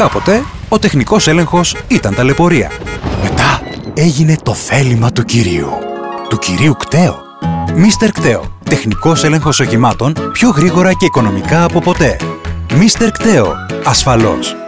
Κάποτε, ο τεχνικός έλεγχος ήταν ταλαιπωρία. Μετά έγινε το θέλημα του κυρίου. Του κυρίου Κτέο. Μίστερ Κτέο. Τεχνικός έλεγχος οχημάτων πιο γρήγορα και οικονομικά από ποτέ. Μίστερ Κτέο. Ασφαλώς.